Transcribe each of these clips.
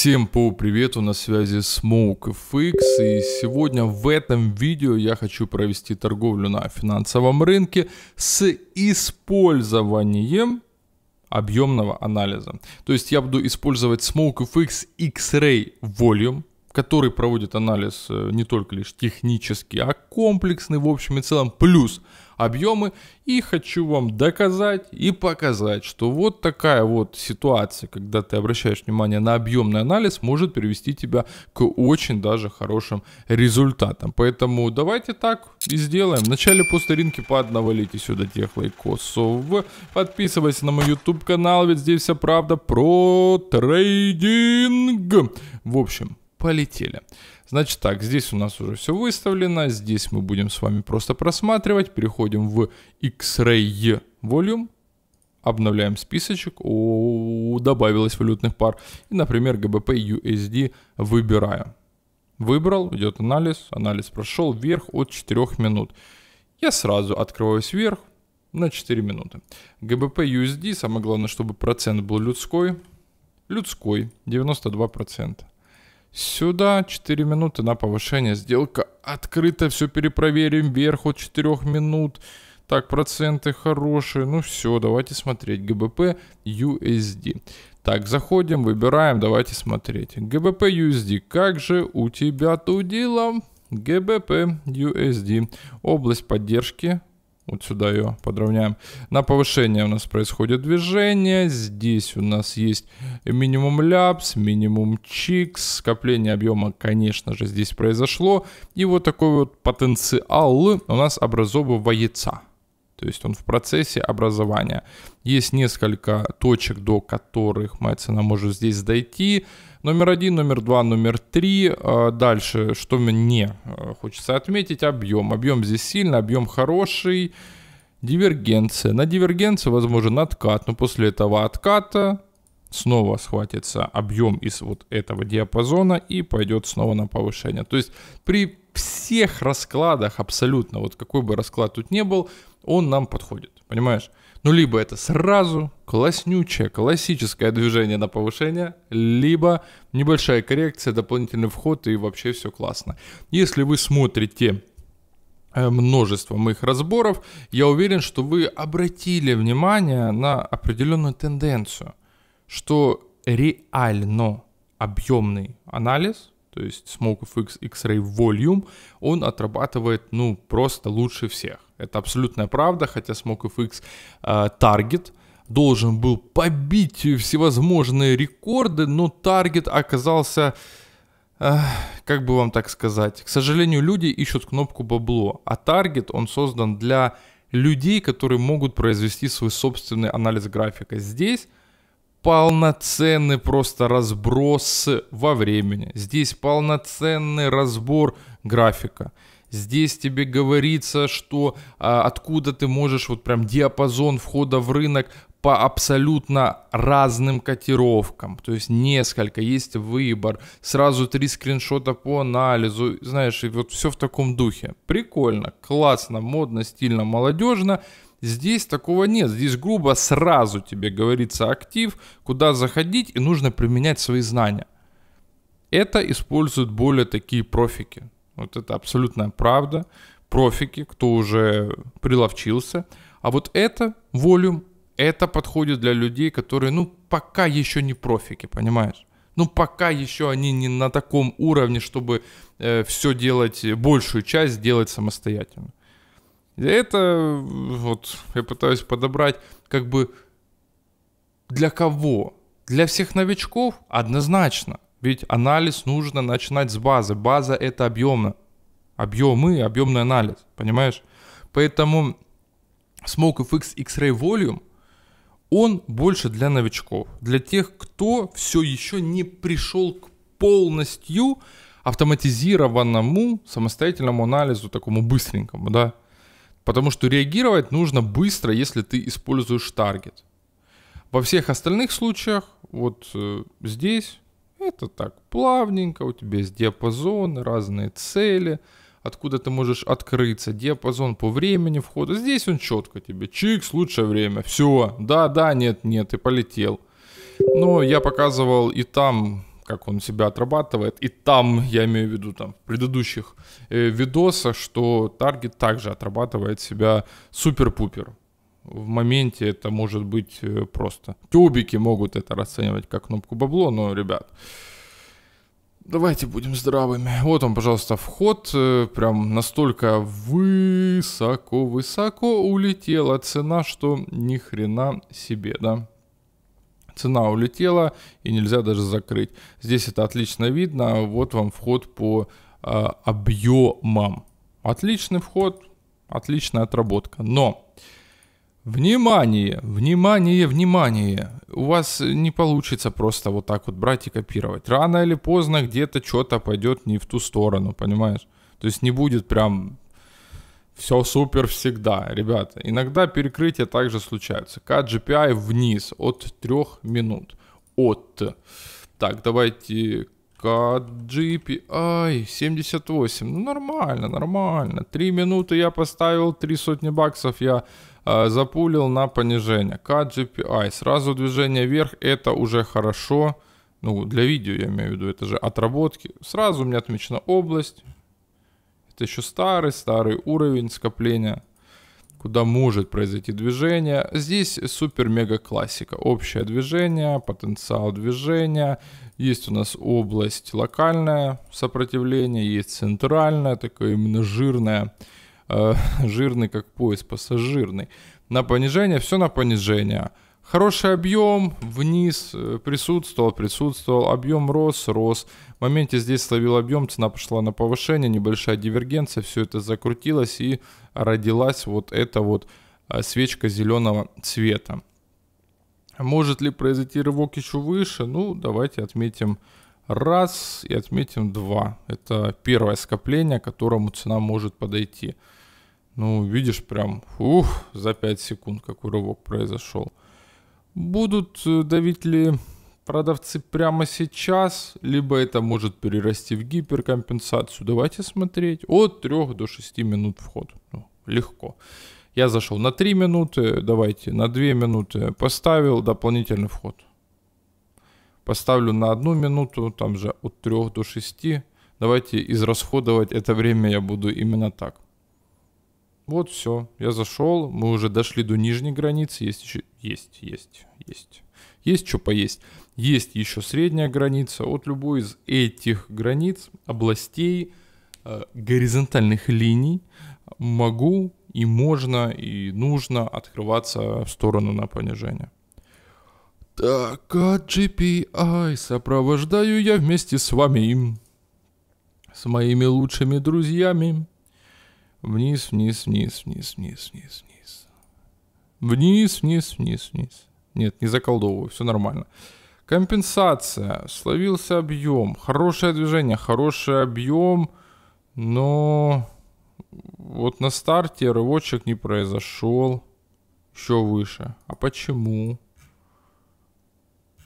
Всем по привету, на связи SmokeFX и сегодня в этом видео я хочу провести торговлю на финансовом рынке с использованием объемного анализа. То есть я буду использовать SmokeFX X-Ray Volume, который проводит анализ э, не только лишь технический, а комплексный в общем и целом, плюс объемы. И хочу вам доказать и показать, что вот такая вот ситуация, когда ты обращаешь внимание на объемный анализ, может привести тебя к очень даже хорошим результатам. Поэтому давайте так и сделаем. Вначале по старинке по одновалите сюда тех лайкосов. Подписывайся на мой YouTube канал, ведь здесь вся правда про трейдинг. В общем, полетели. Значит так, здесь у нас уже все выставлено, здесь мы будем с вами просто просматривать, переходим в X-Ray Volume, обновляем списочек, о, добавилось валютных пар, и, например, GBP USD выбираю. Выбрал, идет анализ, анализ прошел вверх от 4 минут. Я сразу открываюсь вверх на 4 минуты. GBP USD, самое главное, чтобы процент был людской, людской, 92%. Сюда 4 минуты на повышение. Сделка открыта, все перепроверим. Вверх от 4 минут. Так, проценты хорошие. Ну все, давайте смотреть. ГБП USD. Так, заходим, выбираем, давайте смотреть. ГБП USD. Как же у тебя тут дела? ГБП USD. Область поддержки вот сюда ее подровняем. На повышение у нас происходит движение. Здесь у нас есть минимум ляпс, минимум чикс. Скопление объема, конечно же, здесь произошло. И вот такой вот потенциал у нас образовывается. То есть он в процессе образования. Есть несколько точек, до которых моя цена может здесь дойти. Номер один, номер два, номер три. А, дальше, что мне а, хочется отметить, объем. Объем здесь сильный, объем хороший. Дивергенция. На дивергенции возможен откат, но после этого отката снова схватится объем из вот этого диапазона и пойдет снова на повышение. То есть при всех раскладах абсолютно, вот какой бы расклад тут не был, он нам подходит, понимаешь? Ну, либо это сразу класснючее, классическое движение на повышение, либо небольшая коррекция, дополнительный вход и вообще все классно. Если вы смотрите э, множество моих разборов, я уверен, что вы обратили внимание на определенную тенденцию, что реально объемный анализ, то есть SmokeFX X-Ray Volume, он отрабатывает, ну, просто лучше всех. Это абсолютная правда, хотя SmokeFX э, Target должен был побить всевозможные рекорды, но Target оказался, э, как бы вам так сказать, к сожалению, люди ищут кнопку бабло, а Target, он создан для людей, которые могут произвести свой собственный анализ графика. Здесь полноценный просто разброс во времени. Здесь полноценный разбор графика. Здесь тебе говорится, что а, откуда ты можешь, вот прям диапазон входа в рынок по абсолютно разным котировкам. То есть несколько, есть выбор, сразу три скриншота по анализу, знаешь, и вот все в таком духе. Прикольно, классно, модно, стильно, молодежно. Здесь такого нет. Здесь грубо сразу тебе говорится актив, куда заходить и нужно применять свои знания. Это используют более такие профики. Вот это абсолютная правда. Профики, кто уже приловчился. А вот это, волюм, это подходит для людей, которые, ну, пока еще не профики, понимаешь? Ну, пока еще они не на таком уровне, чтобы э, все делать, большую часть делать самостоятельно. Это вот я пытаюсь подобрать как бы для кого? Для всех новичков однозначно. Ведь анализ нужно начинать с базы. База это объемно. Объемы, объемный анализ, понимаешь? Поэтому SmokeFX X-Ray Volume, он больше для новичков. Для тех, кто все еще не пришел к полностью автоматизированному самостоятельному анализу, такому быстренькому, да. Потому что реагировать нужно быстро, если ты используешь таргет. Во всех остальных случаях, вот э, здесь это так плавненько, у тебя есть диапазоны, разные цели, откуда ты можешь открыться, диапазон по времени входа. Здесь он четко тебе, чикс, лучшее время, все, да, да, нет, нет, и полетел. Но я показывал и там как он себя отрабатывает. И там, я имею в виду там в предыдущих э, видосах, что таргет также отрабатывает себя супер-пупер. В моменте это может быть э, просто. Тюбики могут это расценивать как кнопку бабло, но, ребят, Давайте будем здравыми. Вот он, пожалуйста, вход. Э, прям настолько высоко-высоко улетела цена, что ни хрена себе, да. Цена улетела и нельзя даже закрыть. Здесь это отлично видно. Вот вам вход по э, объемам. Отличный вход, отличная отработка. Но Внимание, внимание, внимание. У вас не получится просто вот так вот брать и копировать. Рано или поздно где-то что-то пойдет не в ту сторону, понимаешь? То есть не будет прям все супер всегда, ребята. Иногда перекрытия также случаются. KGPI вниз от 3 минут. От. Так, давайте KGPI 78. Ну нормально, нормально. 3 минуты я поставил, 3 сотни баксов я Э, запулил на понижение. KGPI. Сразу движение вверх, это уже хорошо. Ну, для видео я имею в виду, это же отработки. Сразу у меня отмечена область. Это еще старый, старый уровень скопления, куда может произойти движение. Здесь супер-мега классика. Общее движение, потенциал движения. Есть у нас область локальное сопротивление, есть центральное, такое именно жирное э, жирный как поезд, пассажирный. На понижение, все на понижение. Хороший объем, вниз э, присутствовал, присутствовал, объем рос, рос. В моменте здесь словил объем, цена пошла на повышение, небольшая дивергенция, все это закрутилось и родилась вот эта вот э, свечка зеленого цвета. Может ли произойти рывок еще выше? Ну, давайте отметим раз и отметим два. Это первое скопление, к которому цена может подойти. Ну, видишь, прям, ух, за 5 секунд какой рывок произошел. Будут э, давить ли продавцы прямо сейчас, либо это может перерасти в гиперкомпенсацию. Давайте смотреть. От 3 до 6 минут вход. Ну, легко. Я зашел на 3 минуты, давайте на 2 минуты поставил дополнительный вход. Поставлю на 1 минуту, там же от 3 до 6. Давайте израсходовать это время я буду именно так. Вот все, я зашел, мы уже дошли до нижней границы, есть еще, есть, есть, есть, есть что поесть. Есть еще средняя граница, от любой из этих границ, областей, э, горизонтальных линий могу и можно и нужно открываться в сторону на понижение. Так, от GPI сопровождаю я вместе с вами, с моими лучшими друзьями. Вниз, вниз, вниз, вниз, вниз, вниз, вниз. Вниз, вниз, вниз, вниз. Нет, не заколдовываю, все нормально. Компенсация. Словился объем. Хорошее движение, хороший объем. Но вот на старте рывочек не произошел. Еще выше. А почему?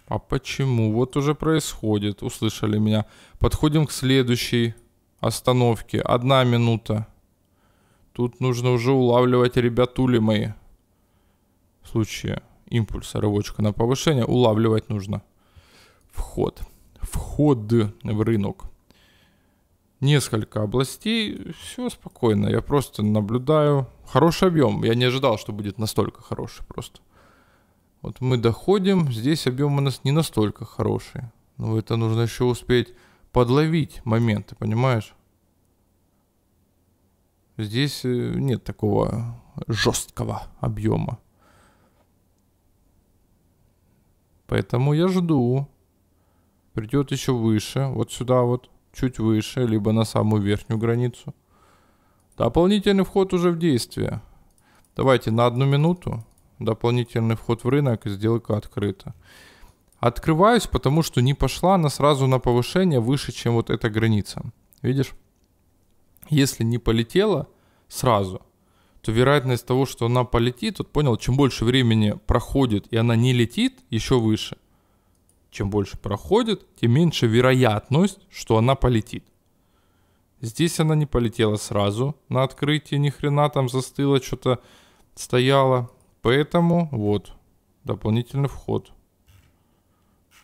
А почему? Вот уже происходит. Услышали меня. Подходим к следующей остановке. Одна минута. Тут нужно уже улавливать ребятули мои. В случае импульса рывочка на повышение улавливать нужно. Вход. Вход в рынок. Несколько областей. Все спокойно. Я просто наблюдаю. Хороший объем. Я не ожидал, что будет настолько хороший просто. Вот мы доходим. Здесь объем у нас не настолько хороший. Но это нужно еще успеть подловить моменты, понимаешь? Здесь э, нет такого жесткого объема. Поэтому я жду. Придет еще выше, вот сюда вот, чуть выше, либо на самую верхнюю границу. Дополнительный вход уже в действие. Давайте на одну минуту. Дополнительный вход в рынок, сделка открыта. Открываюсь, потому что не пошла она сразу на повышение выше, чем вот эта граница. Видишь? Если не полетела сразу, то вероятность того, что она полетит, вот понял, чем больше времени проходит и она не летит, еще выше. Чем больше проходит, тем меньше вероятность, что она полетит. Здесь она не полетела сразу на открытии, ни хрена там застыла, что-то стояла. Поэтому вот, дополнительный вход.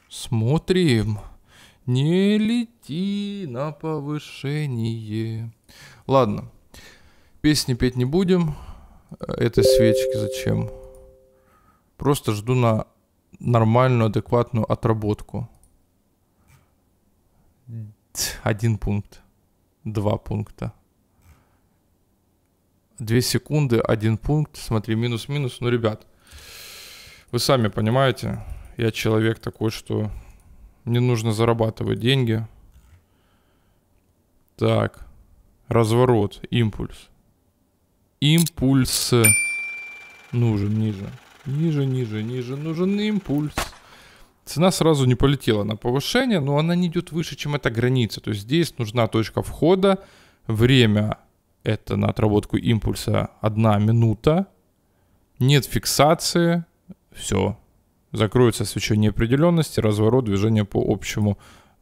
Смотрим. Не лети на повышение. Ладно, песни петь не будем. Этой свечки зачем? Просто жду на нормальную, адекватную отработку. Один пункт. Два пункта. Две секунды, один пункт. Смотри, минус-минус. Ну, ребят, вы сами понимаете, я человек такой, что мне нужно зарабатывать деньги. Так, разворот, импульс. Импульс нужен ниже. Ниже, ниже, ниже. Нужен импульс. Цена сразу не полетела на повышение, но она не идет выше, чем эта граница. То есть здесь нужна точка входа. Время это на отработку импульса одна минута. Нет фиксации. Все. Закроется свечой неопределенности, разворот движения по общему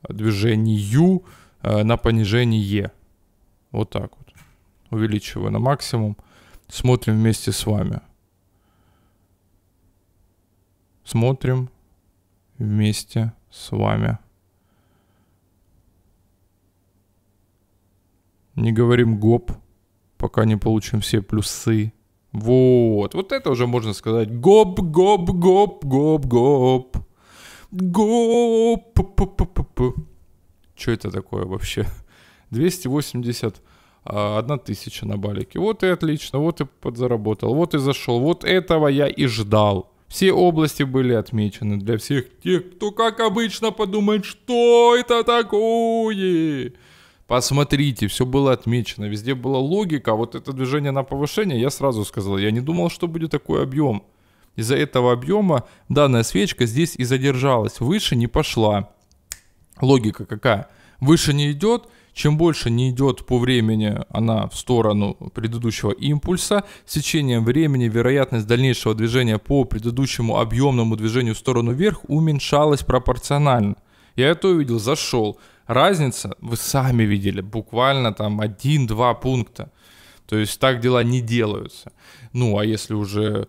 движению э, на понижение. Вот так вот. Увеличиваю на максимум. Смотрим вместе с вами. Смотрим вместе с вами. Не говорим гоп, пока не получим все плюсы. Вот, вот это уже можно сказать. Гоп, гоп, гоп, гоп, гоп. Гоп. Что это такое вообще? 280 а, одна тысяча на балике. Вот и отлично, вот и подзаработал, вот и зашел. Вот этого я и ждал. Все области были отмечены для всех тех, кто, как обычно, подумает, что это такое. Посмотрите, все было отмечено, везде была логика. Вот это движение на повышение, я сразу сказал, я не думал, что будет такой объем. Из-за этого объема данная свечка здесь и задержалась, выше не пошла. Логика какая? Выше не идет, чем больше не идет по времени она в сторону предыдущего импульса, с течением времени вероятность дальнейшего движения по предыдущему объемному движению в сторону вверх уменьшалась пропорционально. Я это увидел, зашел. Разница, вы сами видели, буквально там 1-2 пункта. То есть так дела не делаются. Ну, а если уже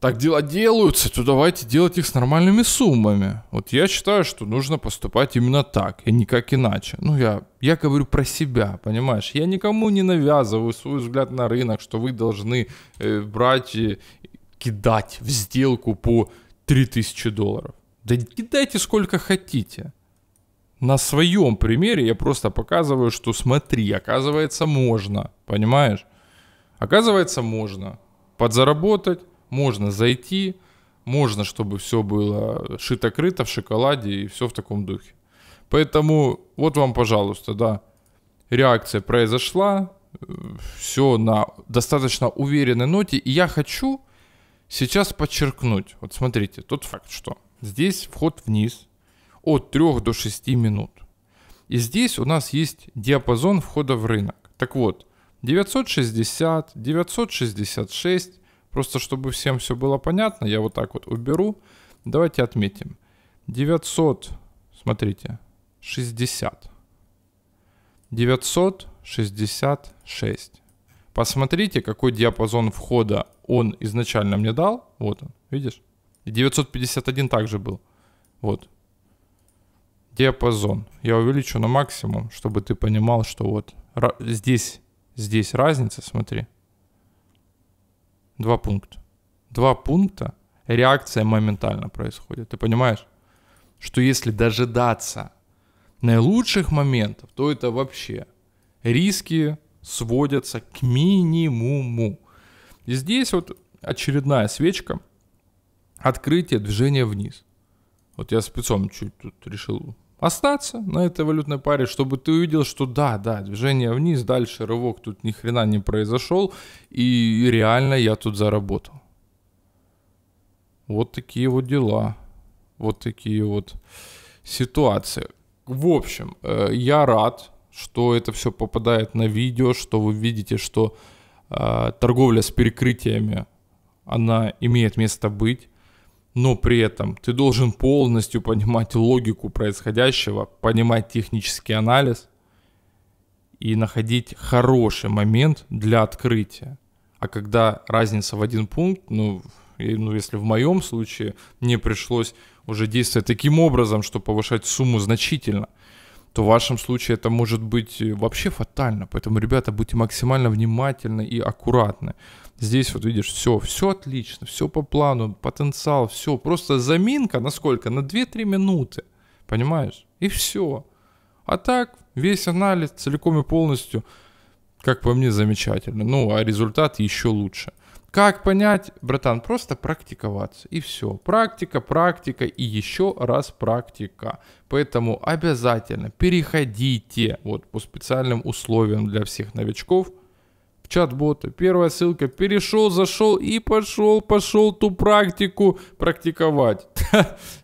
так дела делаются, то давайте делать их с нормальными суммами. Вот я считаю, что нужно поступать именно так, и никак иначе. Ну, я, я говорю про себя, понимаешь? Я никому не навязываю свой взгляд на рынок, что вы должны э, брать и кидать в сделку по 3000 долларов. Да кидайте сколько хотите. На своем примере я просто показываю, что смотри, оказывается можно, понимаешь? Оказывается можно подзаработать, можно зайти, можно, чтобы все было шито-крыто в шоколаде и все в таком духе. Поэтому вот вам, пожалуйста, да, реакция произошла, все на достаточно уверенной ноте. И я хочу сейчас подчеркнуть, вот смотрите, тот факт, что здесь вход вниз от 3 до 6 минут. И здесь у нас есть диапазон входа в рынок. Так вот, 960, 966 Просто чтобы всем все было понятно, я вот так вот уберу. Давайте отметим. 900, смотрите, 60. 966. Посмотрите, какой диапазон входа он изначально мне дал. Вот он, видишь? И 951 также был. Вот. Диапазон. Я увеличу на максимум, чтобы ты понимал, что вот здесь, здесь разница, смотри. Два пункта. Два пункта, реакция моментально происходит. Ты понимаешь, что если дожидаться наилучших моментов, то это вообще риски сводятся к минимуму. И здесь вот очередная свечка, открытие движения вниз. Вот я спецом чуть тут решил остаться на этой валютной паре, чтобы ты увидел, что да, да, движение вниз, дальше рывок тут ни хрена не произошел, и реально я тут заработал. Вот такие вот дела. Вот такие вот ситуации. В общем, э, я рад, что это все попадает на видео, что вы видите, что э, торговля с перекрытиями, она имеет место быть но при этом ты должен полностью понимать логику происходящего, понимать технический анализ и находить хороший момент для открытия. А когда разница в один пункт, ну, И, ну, если в моем случае мне пришлось уже действовать таким образом, что повышать сумму значительно, то в вашем случае это может быть вообще фатально. Поэтому, ребята, будьте максимально внимательны и аккуратны. Здесь вот видишь, все, все отлично, все по плану, потенциал, все. Просто заминка на сколько? На 2-3 минуты. Понимаешь? И все. А так, весь анализ целиком и полностью, как по мне, замечательно. Ну, а результат еще лучше. Как понять, братан, просто практиковаться. И все. Практика, практика и еще раз практика. Поэтому обязательно переходите вот по специальным условиям для всех новичков в чат-бота. Первая ссылка. Перешел, зашел и пошел, пошел ту практику практиковать.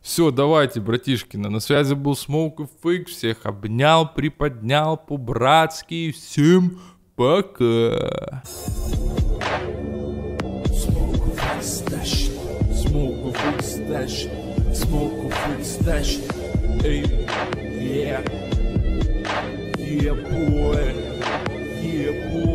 Все, давайте, братишкина. На связи был Смоук и Фейк. Всех обнял, приподнял по-братски. Всем пока. Yeah, yeah boy, yeah boy.